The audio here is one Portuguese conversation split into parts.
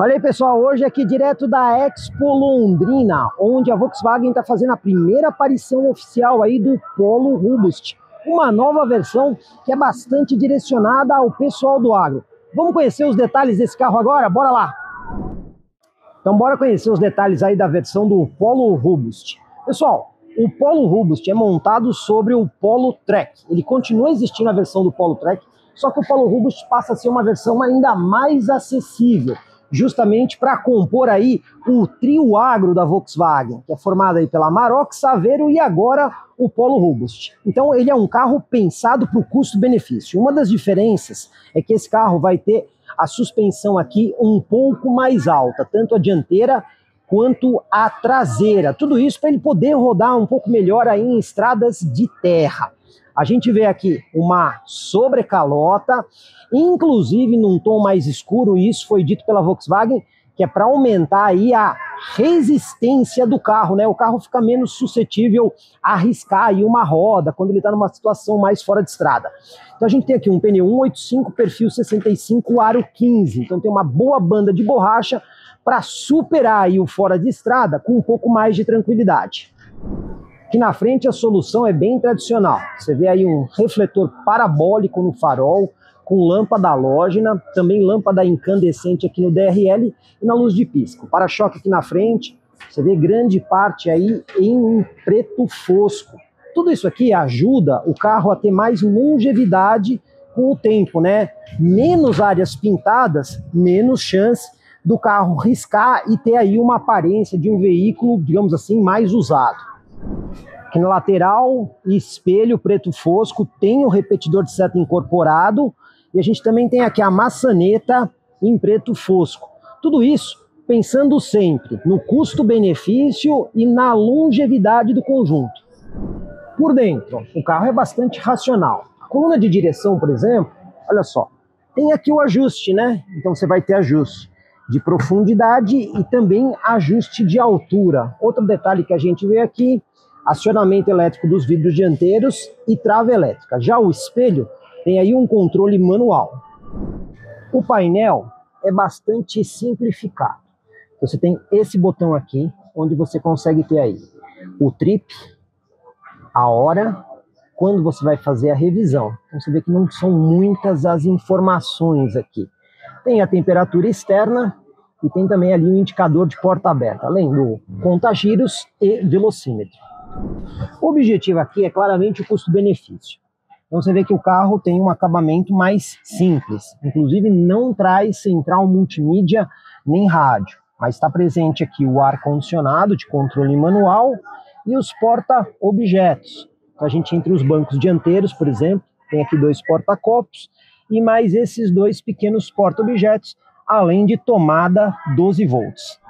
Olha aí, pessoal, hoje aqui direto da Expo Londrina, onde a Volkswagen está fazendo a primeira aparição oficial aí do Polo Robust, uma nova versão que é bastante direcionada ao pessoal do agro. Vamos conhecer os detalhes desse carro agora? Bora lá! Então bora conhecer os detalhes aí da versão do Polo Robust. Pessoal, o Polo Robust é montado sobre o Polo Track. Ele continua existindo a versão do Polo Track, só que o Polo Robust passa a ser uma versão ainda mais acessível justamente para compor aí o trio agro da Volkswagen, que é formado aí pela Maroc, Saveiro e agora o Polo Robust. Então ele é um carro pensado para o custo-benefício. Uma das diferenças é que esse carro vai ter a suspensão aqui um pouco mais alta, tanto a dianteira quanto a traseira. Tudo isso para ele poder rodar um pouco melhor aí em estradas de terra. A gente vê aqui uma sobrecalota, inclusive num tom mais escuro, e isso foi dito pela Volkswagen, que é para aumentar aí a resistência do carro, né? O carro fica menos suscetível a arriscar aí uma roda quando ele está numa situação mais fora de estrada. Então a gente tem aqui um pneu 185 perfil 65 aro 15, então tem uma boa banda de borracha para superar aí o fora de estrada com um pouco mais de tranquilidade. Aqui na frente a solução é bem tradicional. Você vê aí um refletor parabólico no farol, com lâmpada halógena, também lâmpada incandescente aqui no DRL e na luz de pisco. Para-choque aqui na frente, você vê grande parte aí em preto fosco. Tudo isso aqui ajuda o carro a ter mais longevidade com o tempo, né? Menos áreas pintadas, menos chance do carro riscar e ter aí uma aparência de um veículo, digamos assim, mais usado. Aqui na lateral, espelho preto fosco, tem o repetidor de seta incorporado e a gente também tem aqui a maçaneta em preto fosco. Tudo isso pensando sempre no custo-benefício e na longevidade do conjunto. Por dentro, o carro é bastante racional. A coluna de direção, por exemplo, olha só, tem aqui o ajuste, né? Então você vai ter ajuste de profundidade e também ajuste de altura. Outro detalhe que a gente vê aqui acionamento elétrico dos vidros dianteiros e trava elétrica. Já o espelho tem aí um controle manual. O painel é bastante simplificado. Você tem esse botão aqui, onde você consegue ter aí o trip, a hora, quando você vai fazer a revisão. Então você vê que não são muitas as informações aqui. Tem a temperatura externa e tem também ali o um indicador de porta aberta, além do conta-giros e velocímetro. O objetivo aqui é claramente o custo-benefício. Então você vê que o carro tem um acabamento mais simples, inclusive não traz central multimídia nem rádio, mas está presente aqui o ar-condicionado de controle manual e os porta-objetos. Então a gente entre os bancos dianteiros, por exemplo, tem aqui dois porta-copos e mais esses dois pequenos porta-objetos, além de tomada 12 volts.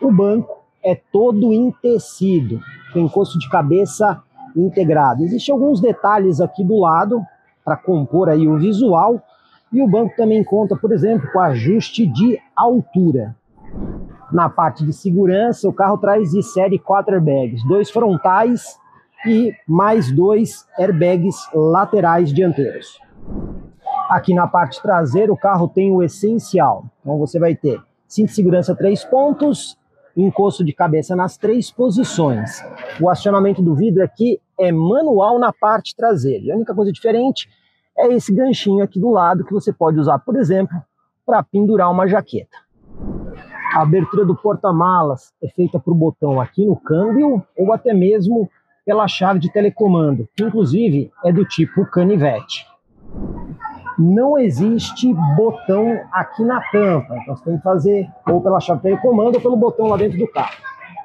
O banco é todo em tecido, com encosto de cabeça integrado. Existem alguns detalhes aqui do lado para compor aí o visual e o banco também conta, por exemplo, com ajuste de altura. Na parte de segurança, o carro traz de série 4 airbags, dois frontais e mais dois airbags laterais dianteiros. Aqui na parte traseira, o carro tem o essencial. Então você vai ter cinto de segurança três pontos, encosto de cabeça nas três posições. O acionamento do vidro aqui é manual na parte traseira. A única coisa diferente é esse ganchinho aqui do lado que você pode usar, por exemplo, para pendurar uma jaqueta. A abertura do porta-malas é feita por botão aqui no câmbio ou até mesmo pela chave de telecomando, que inclusive é do tipo canivete não existe botão aqui na tampa. Então você tem que fazer ou pela chave de comando ou pelo botão lá dentro do carro.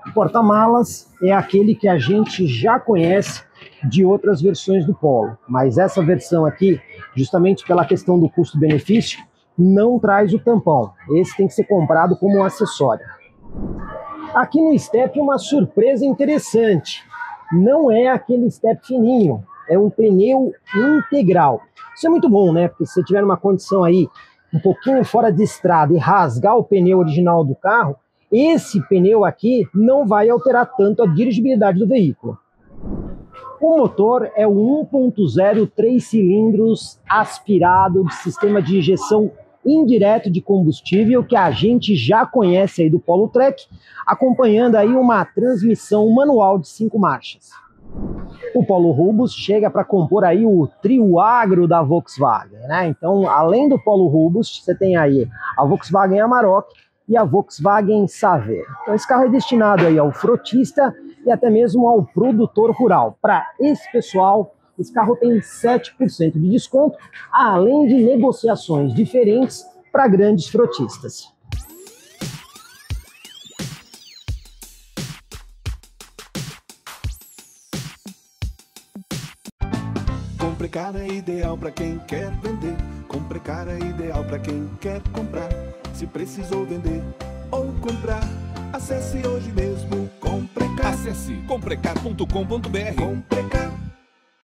O porta-malas é aquele que a gente já conhece de outras versões do Polo, mas essa versão aqui, justamente pela questão do custo-benefício, não traz o tampão. Esse tem que ser comprado como um acessório. Aqui no step uma surpresa interessante. Não é aquele step fininho, é um pneu integral. Isso é muito bom, né? Porque se você tiver uma condição aí um pouquinho fora de estrada e rasgar o pneu original do carro, esse pneu aqui não vai alterar tanto a dirigibilidade do veículo. O motor é o 1.0 3 cilindros aspirado de sistema de injeção indireto de combustível que a gente já conhece aí do Polo Trek, acompanhando aí uma transmissão manual de cinco marchas. O Polo Rubus chega para compor aí o trio agro da Volkswagen, né? Então, além do Polo Rubus, você tem aí a Volkswagen Amarok e a Volkswagen Saver. Então, esse carro é destinado aí ao frotista e até mesmo ao produtor rural. Para esse pessoal, esse carro tem 7% de desconto, além de negociações diferentes para grandes frotistas. Comprecar é ideal para quem quer vender. Comprecar é ideal para quem quer comprar. Se precisou vender ou comprar, acesse hoje mesmo Comprecar. Acesse comprecar.com.br. Comprecar.